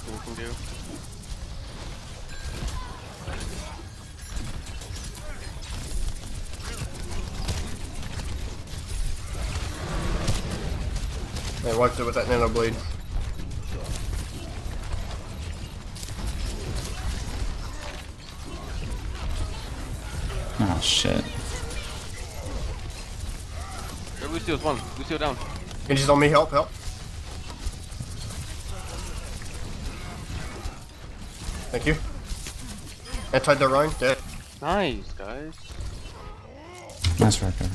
Nothing we can do. They wiped it with that nano blade. Oh shit. Here, Lucio's one. Lucio down. Genji's on me, help, help. Thank you. Anti the Rein, dead. Nice, guys. Nice record.